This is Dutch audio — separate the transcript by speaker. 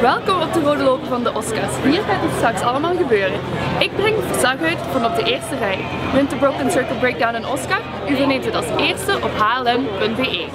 Speaker 1: Welkom op de rode loper van de Oscars. Hier gaat het straks allemaal gebeuren. Ik breng het verslag uit van op de eerste rij. Wint de Broken Circle Breakdown een Oscar? U verneemt het als eerste op hlm.be.